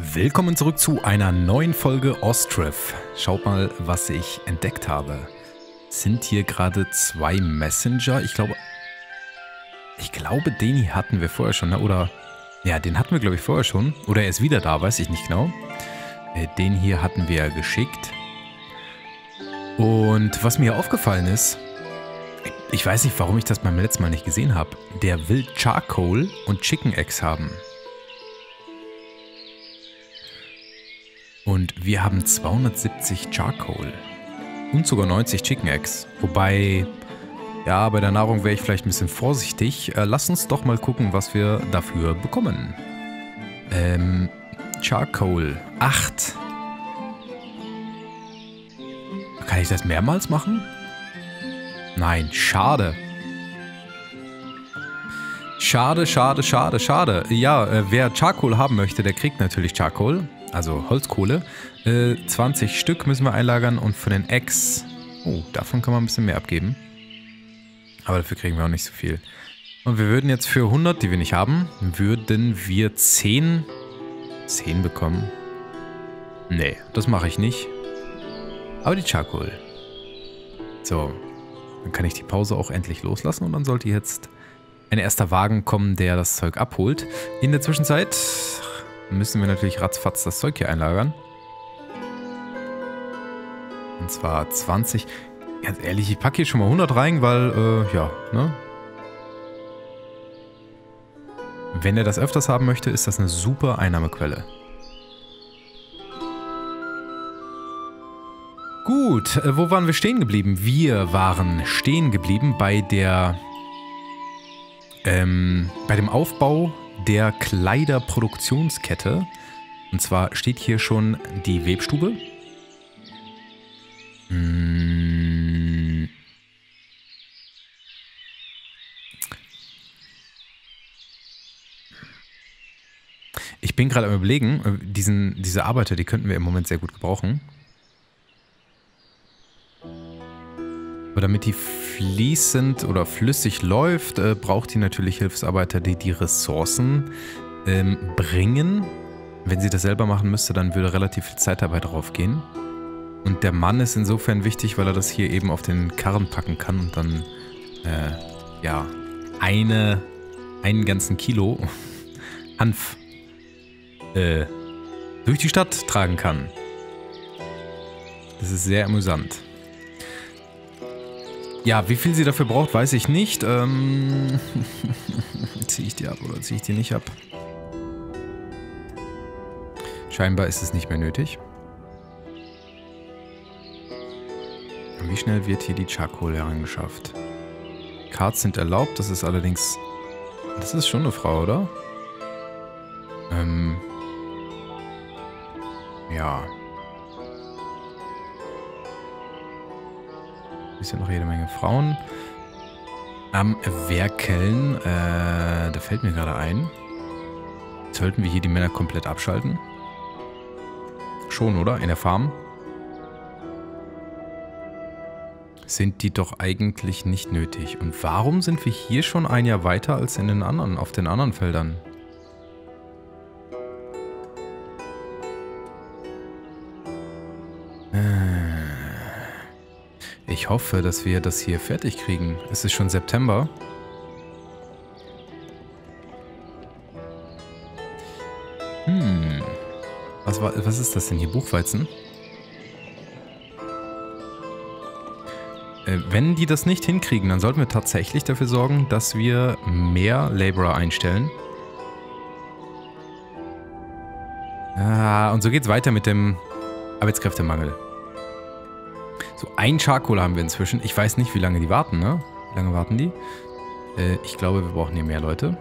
Willkommen zurück zu einer neuen Folge Ostriff. Schaut mal, was ich entdeckt habe. Sind hier gerade zwei Messenger? Ich glaube, ich glaube, den hatten wir vorher schon, ne? oder? Ja, den hatten wir, glaube ich, vorher schon. Oder er ist wieder da, weiß ich nicht genau. Äh, den hier hatten wir geschickt. Und was mir aufgefallen ist, ich weiß nicht, warum ich das beim letzten Mal nicht gesehen habe. Der will Charcoal und Chicken Eggs haben. Und wir haben 270 Charcoal. Und sogar 90 Chicken Eggs. Wobei, ja, bei der Nahrung wäre ich vielleicht ein bisschen vorsichtig. Äh, lass uns doch mal gucken, was wir dafür bekommen. Ähm, Charcoal. 8. Kann ich das mehrmals machen? Nein, schade. Schade, schade, schade, schade. Ja, äh, wer Charcoal haben möchte, der kriegt natürlich Charcoal also Holzkohle. Äh, 20 Stück müssen wir einlagern und von den Eggs, oh, davon kann man ein bisschen mehr abgeben. Aber dafür kriegen wir auch nicht so viel. Und wir würden jetzt für 100, die wir nicht haben, würden wir 10, 10 bekommen. Nee, das mache ich nicht. Aber die Charcoal. So, dann kann ich die Pause auch endlich loslassen und dann sollte jetzt ein erster Wagen kommen, der das Zeug abholt. In der Zwischenzeit müssen wir natürlich ratzfatz das Zeug hier einlagern. Und zwar 20. Ganz ehrlich, ich packe hier schon mal 100 rein, weil, äh, ja, ne? Wenn er das öfters haben möchte, ist das eine super Einnahmequelle. Gut, äh, wo waren wir stehen geblieben? Wir waren stehen geblieben bei der, ähm, bei dem Aufbau der Kleiderproduktionskette. Und zwar steht hier schon die Webstube. Hm. Ich bin gerade am überlegen, äh, diesen, diese Arbeiter, die könnten wir im Moment sehr gut gebrauchen. Aber damit die fließend oder flüssig läuft, äh, braucht die natürlich Hilfsarbeiter, die die Ressourcen ähm, bringen. Wenn sie das selber machen müsste, dann würde relativ viel Zeit dabei drauf gehen. Und der Mann ist insofern wichtig, weil er das hier eben auf den Karren packen kann und dann, äh, ja, eine, einen ganzen Kilo Hanf äh, durch die Stadt tragen kann. Das ist sehr amüsant. Ja, wie viel sie dafür braucht, weiß ich nicht. Ähm, ziehe ich die ab oder ziehe ich die nicht ab? Scheinbar ist es nicht mehr nötig. Wie schnell wird hier die Charcoal herangeschafft? Cards sind erlaubt, das ist allerdings... Das ist schon eine Frau, oder? Ist ja noch jede Menge Frauen. Am Werkeln, äh, da fällt mir gerade ein. Sollten wir hier die Männer komplett abschalten? Schon, oder? In der Farm? Sind die doch eigentlich nicht nötig. Und warum sind wir hier schon ein Jahr weiter als in den anderen, auf den anderen Feldern? Ich hoffe, dass wir das hier fertig kriegen. Es ist schon September. Hm. Was, war, was ist das denn hier? Buchweizen? Äh, wenn die das nicht hinkriegen, dann sollten wir tatsächlich dafür sorgen, dass wir mehr Laborer einstellen. Ah, und so geht es weiter mit dem Arbeitskräftemangel. So, ein Charcoal haben wir inzwischen. Ich weiß nicht, wie lange die warten, ne? Wie lange warten die? Äh, ich glaube, wir brauchen hier mehr Leute.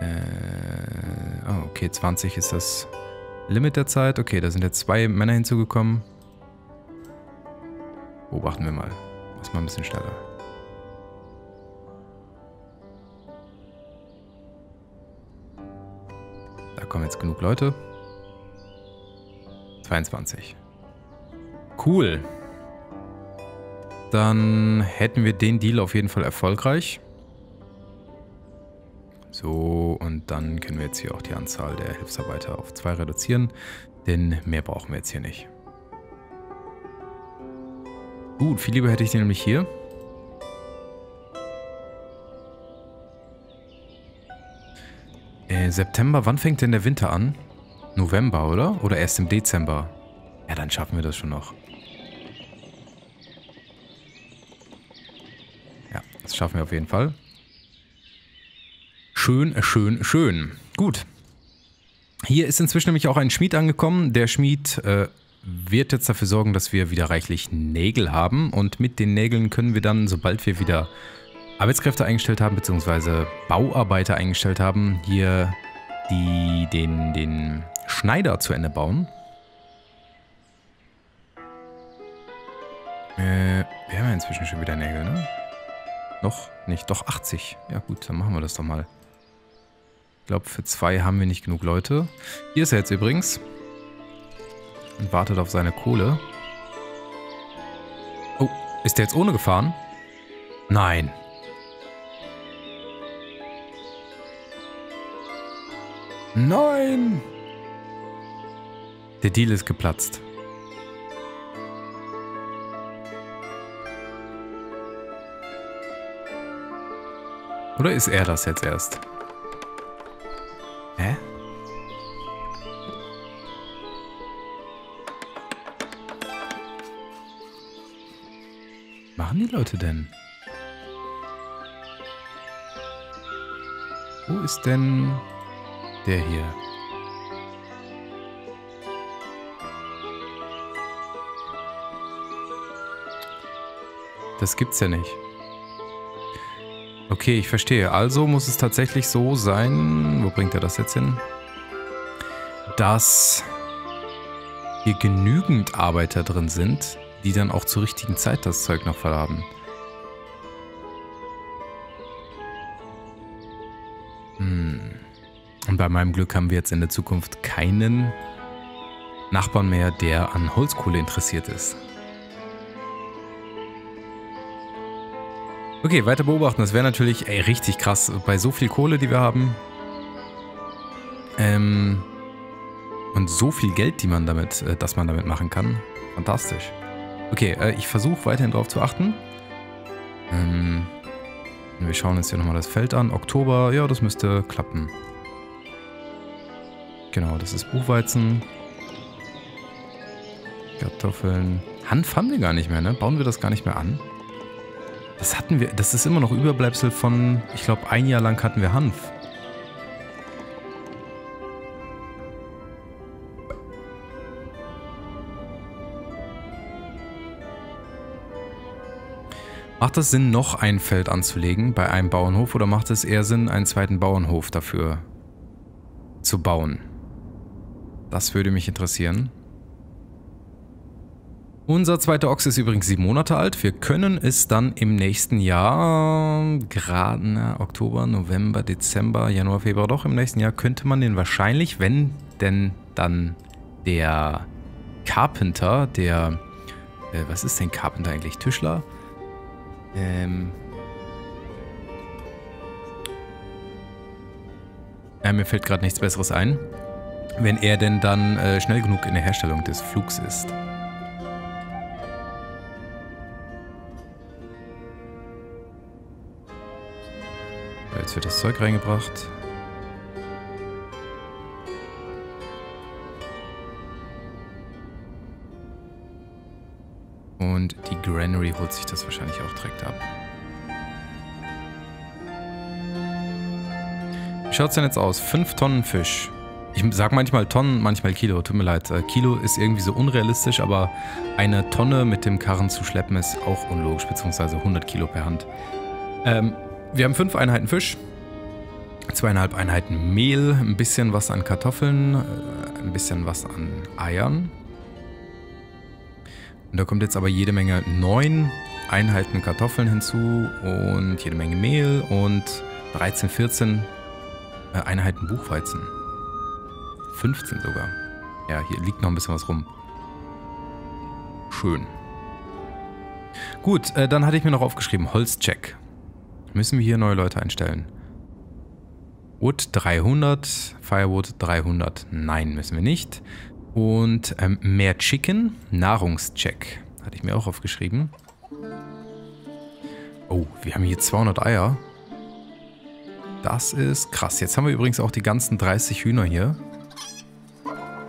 Äh, oh, okay, 20 ist das Limit der Zeit. Okay, da sind jetzt zwei Männer hinzugekommen. Beobachten wir mal. Mach mal ein bisschen schneller. Da kommen jetzt genug Leute. 22. Cool. Dann hätten wir den Deal auf jeden Fall erfolgreich. So, und dann können wir jetzt hier auch die Anzahl der Hilfsarbeiter auf zwei reduzieren, denn mehr brauchen wir jetzt hier nicht. Gut, viel lieber hätte ich den nämlich hier. Äh, September, wann fängt denn der Winter an? November, oder? Oder erst im Dezember? Ja, dann schaffen wir das schon noch. Das schaffen wir auf jeden Fall. Schön, schön, schön. Gut. Hier ist inzwischen nämlich auch ein Schmied angekommen. Der Schmied äh, wird jetzt dafür sorgen, dass wir wieder reichlich Nägel haben. Und mit den Nägeln können wir dann, sobald wir wieder Arbeitskräfte eingestellt haben, beziehungsweise Bauarbeiter eingestellt haben, hier die, den, den Schneider zu Ende bauen. Äh, wir haben ja inzwischen schon wieder Nägel, ne? Noch nicht, doch 80. Ja gut, dann machen wir das doch mal. Ich glaube, für zwei haben wir nicht genug Leute. Hier ist er jetzt übrigens. Und wartet auf seine Kohle. Oh, ist der jetzt ohne gefahren? Nein. Nein! Der Deal ist geplatzt. Oder ist er das jetzt erst? Hä? Machen die Leute denn? Wo ist denn der hier? Das gibt's ja nicht. Okay, ich verstehe. Also muss es tatsächlich so sein, wo bringt er das jetzt hin? Dass hier genügend Arbeiter drin sind, die dann auch zur richtigen Zeit das Zeug noch verladen. Hm. Und bei meinem Glück haben wir jetzt in der Zukunft keinen Nachbarn mehr, der an Holzkohle interessiert ist. Okay, weiter beobachten. Das wäre natürlich ey, richtig krass. Bei so viel Kohle, die wir haben. Ähm, und so viel Geld, die man damit, äh, das man damit machen kann. Fantastisch. Okay, äh, ich versuche weiterhin darauf zu achten. Ähm, wir schauen uns hier nochmal das Feld an. Oktober, ja, das müsste klappen. Genau, das ist Buchweizen. Kartoffeln. Hanf haben wir gar nicht mehr, ne? Bauen wir das gar nicht mehr an? Das hatten wir, das ist immer noch Überbleibsel von, ich glaube, ein Jahr lang hatten wir Hanf. Macht es Sinn, noch ein Feld anzulegen bei einem Bauernhof oder macht es eher Sinn, einen zweiten Bauernhof dafür zu bauen? Das würde mich interessieren. Unser zweiter Ochs ist übrigens sieben Monate alt. Wir können es dann im nächsten Jahr, gerade Oktober, November, Dezember, Januar, Februar, doch im nächsten Jahr könnte man den wahrscheinlich, wenn denn dann der Carpenter, der, äh, was ist denn Carpenter eigentlich? Tischler? Ähm, ja, mir fällt gerade nichts Besseres ein. Wenn er denn dann äh, schnell genug in der Herstellung des Flugs ist. Jetzt wird das Zeug reingebracht. Und die Granary holt sich das wahrscheinlich auch direkt ab. Wie schaut es denn jetzt aus? 5 Tonnen Fisch. Ich sag manchmal Tonnen, manchmal Kilo. Tut mir leid. Äh, Kilo ist irgendwie so unrealistisch, aber eine Tonne mit dem Karren zu schleppen ist auch unlogisch, beziehungsweise 100 Kilo per Hand. Ähm, wir haben fünf Einheiten Fisch, zweieinhalb Einheiten Mehl, ein bisschen was an Kartoffeln, äh, ein bisschen was an Eiern. Und da kommt jetzt aber jede Menge neun Einheiten Kartoffeln hinzu und jede Menge Mehl und 13, 14 äh, Einheiten Buchweizen. 15 sogar. Ja, hier liegt noch ein bisschen was rum. Schön. Gut, äh, dann hatte ich mir noch aufgeschrieben, Holzcheck. Müssen wir hier neue Leute einstellen? Wood 300, Firewood 300. Nein, müssen wir nicht. Und ähm, mehr Chicken, Nahrungscheck. Hatte ich mir auch aufgeschrieben. Oh, wir haben hier 200 Eier. Das ist krass. Jetzt haben wir übrigens auch die ganzen 30 Hühner hier.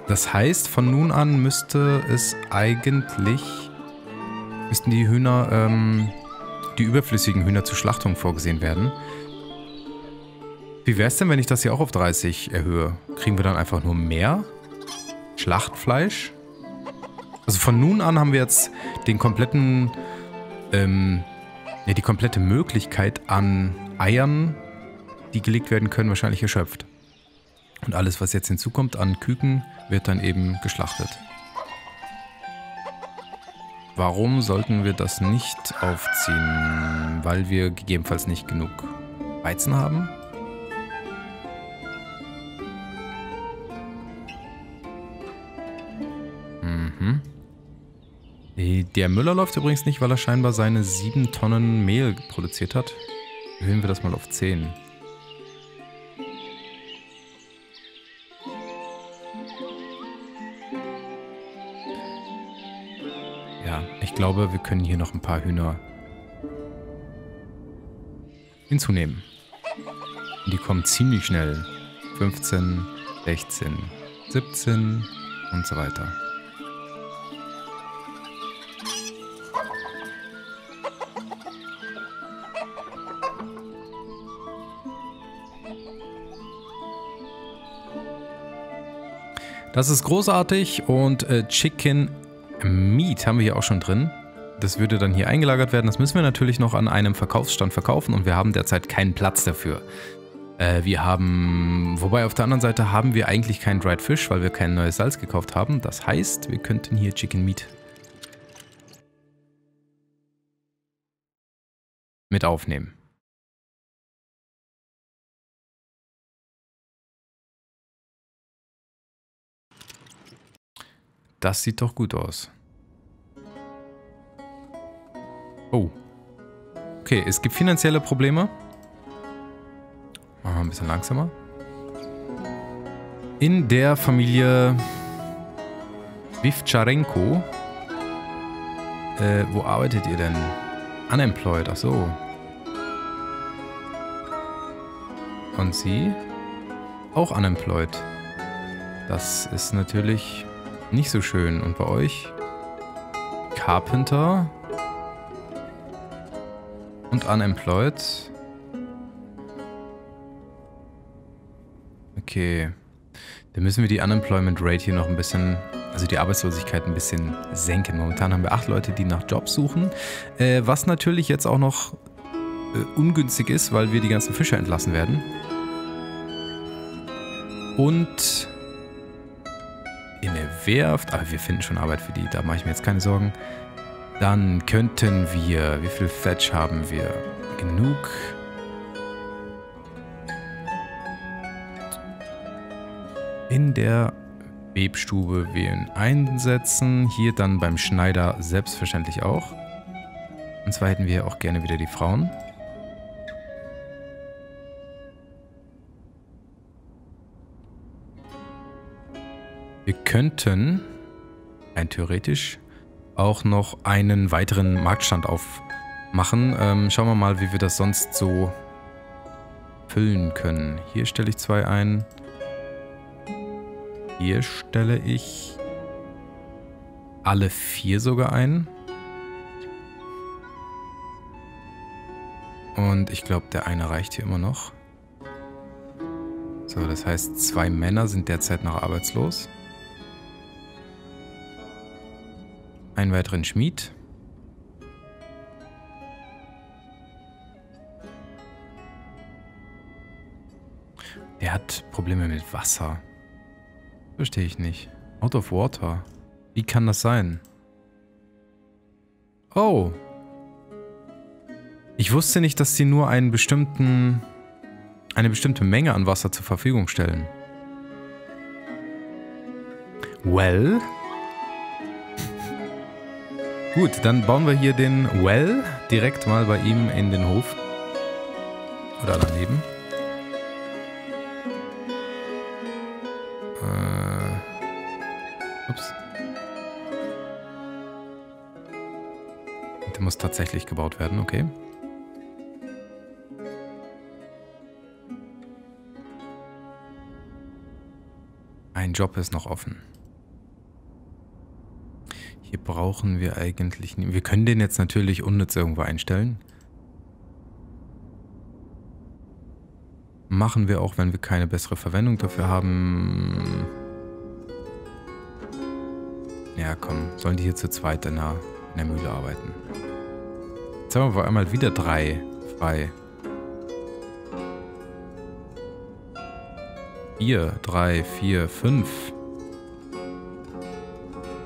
Das heißt, von nun an müsste es eigentlich... Müssten die Hühner, ähm, die überflüssigen Hühner zur Schlachtung vorgesehen werden. Wie wäre es denn, wenn ich das hier auch auf 30 erhöhe? Kriegen wir dann einfach nur mehr Schlachtfleisch? Also von nun an haben wir jetzt den kompletten, ähm, ja, die komplette Möglichkeit an Eiern, die gelegt werden können, wahrscheinlich erschöpft. Und alles, was jetzt hinzukommt an Küken, wird dann eben geschlachtet. Warum sollten wir das nicht aufziehen? Weil wir gegebenenfalls nicht genug Weizen haben? Mhm. Der Müller läuft übrigens nicht, weil er scheinbar seine 7 Tonnen Mehl produziert hat. Erhöhen wir das mal auf 10. glaube, wir können hier noch ein paar Hühner hinzunehmen. Und die kommen ziemlich schnell. 15, 16, 17 und so weiter. Das ist großartig und äh, Chicken Meat haben wir hier auch schon drin. Das würde dann hier eingelagert werden. Das müssen wir natürlich noch an einem Verkaufsstand verkaufen und wir haben derzeit keinen Platz dafür. Äh, wir haben, wobei auf der anderen Seite haben wir eigentlich keinen Dried Fish, weil wir kein neues Salz gekauft haben. Das heißt, wir könnten hier Chicken Meat mit aufnehmen. Das sieht doch gut aus. Oh. Okay, es gibt finanzielle Probleme. Machen wir ein bisschen langsamer. In der Familie Vivcharenko. Äh, wo arbeitet ihr denn? Unemployed, ach so. Und sie? Auch unemployed. Das ist natürlich nicht so schön. Und bei euch? Carpenter und unemployed. Okay. Dann müssen wir die Unemployment Rate hier noch ein bisschen, also die Arbeitslosigkeit ein bisschen senken. Momentan haben wir acht Leute, die nach Jobs suchen. Äh, was natürlich jetzt auch noch äh, ungünstig ist, weil wir die ganzen Fische entlassen werden. Und Werft. Aber wir finden schon Arbeit für die, da mache ich mir jetzt keine Sorgen. Dann könnten wir, wie viel Fetch haben wir? Genug. In der Webstube wählen einsetzen. Hier dann beim Schneider selbstverständlich auch. Und zwar hätten wir auch gerne wieder die Frauen. Könnten rein theoretisch auch noch einen weiteren Marktstand aufmachen. Ähm, schauen wir mal, wie wir das sonst so füllen können. Hier stelle ich zwei ein. Hier stelle ich alle vier sogar ein. Und ich glaube, der eine reicht hier immer noch. So, das heißt, zwei Männer sind derzeit noch arbeitslos. Einen weiteren Schmied. Der hat Probleme mit Wasser. Verstehe ich nicht. Out of water. Wie kann das sein? Oh. Ich wusste nicht, dass sie nur einen bestimmten, eine bestimmte Menge an Wasser zur Verfügung stellen. Well, Gut, dann bauen wir hier den Well direkt mal bei ihm in den Hof. Oder daneben. Äh, ups. Der muss tatsächlich gebaut werden, okay. Ein Job ist noch offen. Hier brauchen wir eigentlich... Nie wir können den jetzt natürlich unnütz irgendwo einstellen. Machen wir auch, wenn wir keine bessere Verwendung dafür haben. Ja, komm. Sollen die hier zu zweit in der, in der Mühle arbeiten. Jetzt haben wir einmal wieder drei frei. Vier, drei, vier, fünf.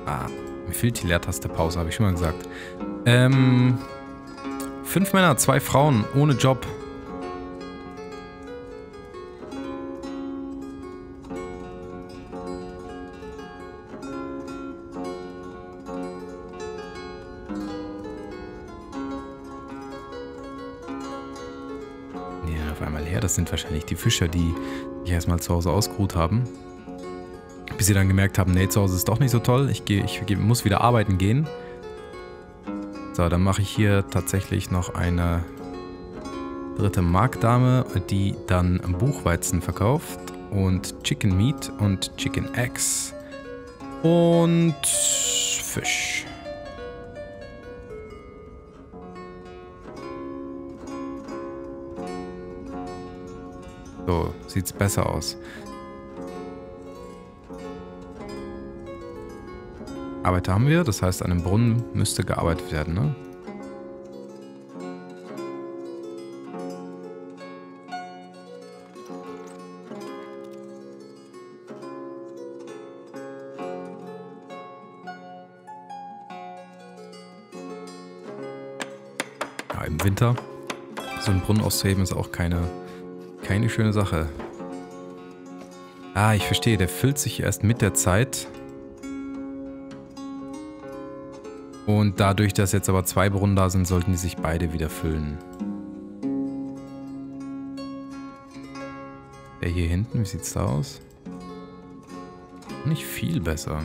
Ah, mir fehlt die Leertaste Pause, habe ich schon mal gesagt. Ähm, fünf Männer, zwei Frauen, ohne Job. das sind wahrscheinlich die Fischer, die sich erstmal zu Hause ausgeruht haben. Bis sie dann gemerkt haben, nee, zu Hause ist doch nicht so toll, ich, geh, ich muss wieder arbeiten gehen. So, dann mache ich hier tatsächlich noch eine dritte Marktdame, die dann Buchweizen verkauft und Chicken Meat und Chicken Eggs und Fisch. So, sieht's besser aus. Arbeiter haben wir, das heißt, an dem Brunnen müsste gearbeitet werden, ne? Ja, im Winter so einen Brunnen auszuheben ist auch keine keine schöne Sache. Ah, ich verstehe. Der füllt sich erst mit der Zeit. Und dadurch, dass jetzt aber zwei Brunnen da sind, sollten die sich beide wieder füllen. Der hier hinten, wie sieht's da aus? Nicht viel besser.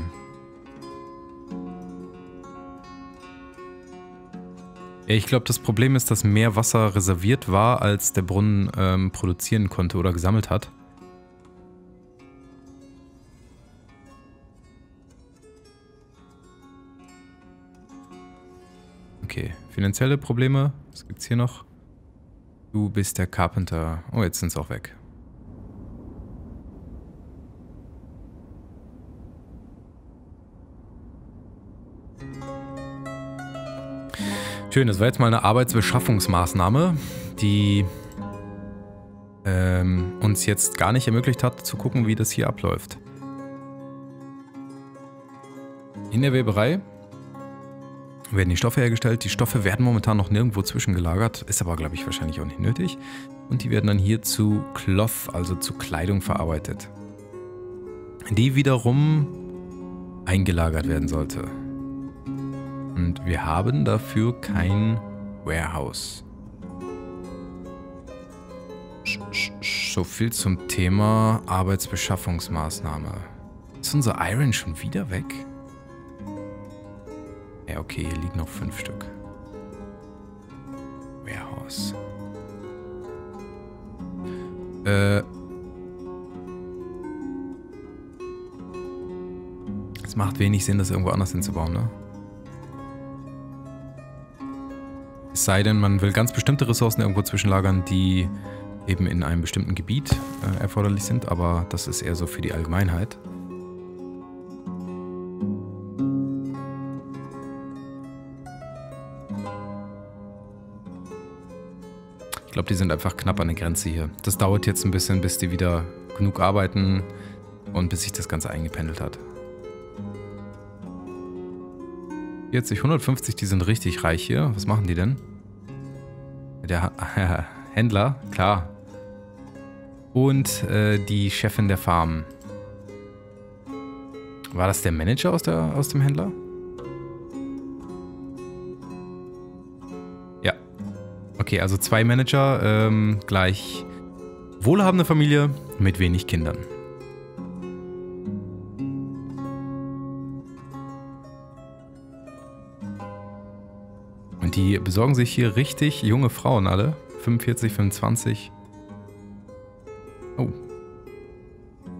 Ich glaube, das Problem ist, dass mehr Wasser reserviert war, als der Brunnen ähm, produzieren konnte oder gesammelt hat. Okay, finanzielle Probleme. Was gibt's hier noch? Du bist der Carpenter. Oh, jetzt sind sie auch weg. Schön, das war jetzt mal eine Arbeitsbeschaffungsmaßnahme, die ähm, uns jetzt gar nicht ermöglicht hat, zu gucken, wie das hier abläuft. In der Weberei werden die Stoffe hergestellt. Die Stoffe werden momentan noch nirgendwo zwischengelagert, ist aber, glaube ich, wahrscheinlich auch nicht nötig. Und die werden dann hier zu Cloth, also zu Kleidung verarbeitet. Die wiederum eingelagert werden sollte. Und wir haben dafür kein Warehouse. So viel zum Thema Arbeitsbeschaffungsmaßnahme. Ist unser Iron schon wieder weg? Ja, okay, hier liegen noch fünf Stück. Warehouse. Äh. Es macht wenig Sinn, das irgendwo anders hinzubauen, ne? Es sei denn, man will ganz bestimmte Ressourcen irgendwo zwischenlagern, die eben in einem bestimmten Gebiet äh, erforderlich sind, aber das ist eher so für die Allgemeinheit. Ich glaube, die sind einfach knapp an der Grenze hier. Das dauert jetzt ein bisschen, bis die wieder genug arbeiten und bis sich das Ganze eingependelt hat. 40, 150, die sind richtig reich hier. Was machen die denn? Der Händler, klar. Und äh, die Chefin der Farm. War das der Manager aus, der, aus dem Händler? Okay, also zwei Manager, ähm, gleich wohlhabende Familie mit wenig Kindern. Und die besorgen sich hier richtig junge Frauen alle. 45, 25. Oh.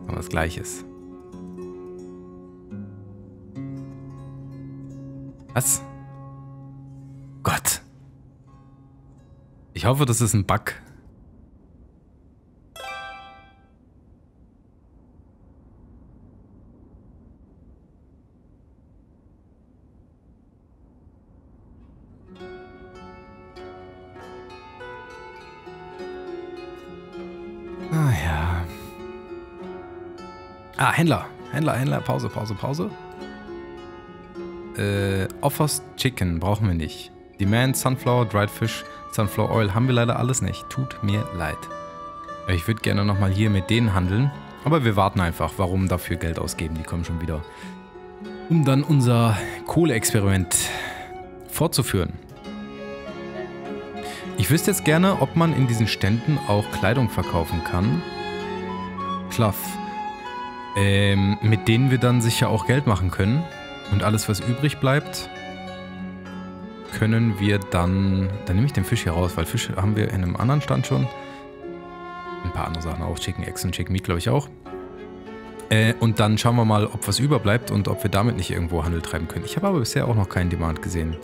Aber das gleiche ist. Was? Gott. Ich hoffe, das ist ein Bug. Ah ja. Ah, Händler. Händler, Händler. Pause, Pause, Pause. Äh, Offers Chicken brauchen wir nicht. Demand, Sunflower, Dried Fish, Sunflower Oil haben wir leider alles nicht. Tut mir leid. Ich würde gerne nochmal hier mit denen handeln. Aber wir warten einfach. Warum dafür Geld ausgeben? Die kommen schon wieder. Um dann unser Kohleexperiment fortzuführen. Ich wüsste jetzt gerne, ob man in diesen Ständen auch Kleidung verkaufen kann. Cloth. Ähm, mit denen wir dann sicher auch Geld machen können. Und alles, was übrig bleibt, können wir dann... Dann nehme ich den Fisch hier raus, weil Fisch haben wir in einem anderen Stand schon. Ein paar andere Sachen auch. Chicken Eggs und Chicken Meat, glaube ich, auch. Äh, und dann schauen wir mal, ob was überbleibt und ob wir damit nicht irgendwo Handel treiben können. Ich habe aber bisher auch noch keinen Demand gesehen.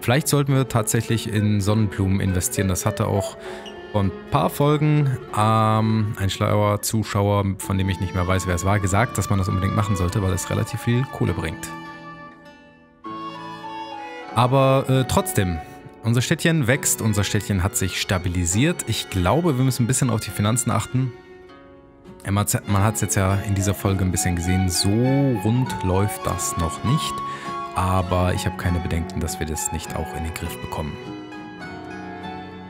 Vielleicht sollten wir tatsächlich in Sonnenblumen investieren. Das hatte auch vor ein paar Folgen ähm, ein schlauer Zuschauer, von dem ich nicht mehr weiß, wer es war, gesagt, dass man das unbedingt machen sollte, weil es relativ viel Kohle bringt. Aber äh, trotzdem, unser Städtchen wächst, unser Städtchen hat sich stabilisiert. Ich glaube, wir müssen ein bisschen auf die Finanzen achten. Man hat es jetzt ja in dieser Folge ein bisschen gesehen, so rund läuft das noch nicht. Aber ich habe keine Bedenken, dass wir das nicht auch in den Griff bekommen.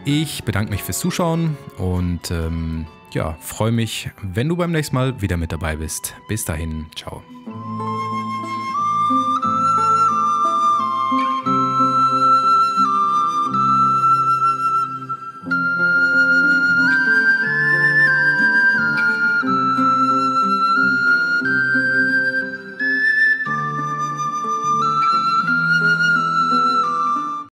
Ich bedanke mich fürs Zuschauen und ähm, ja, freue mich, wenn du beim nächsten Mal wieder mit dabei bist. Bis dahin, ciao.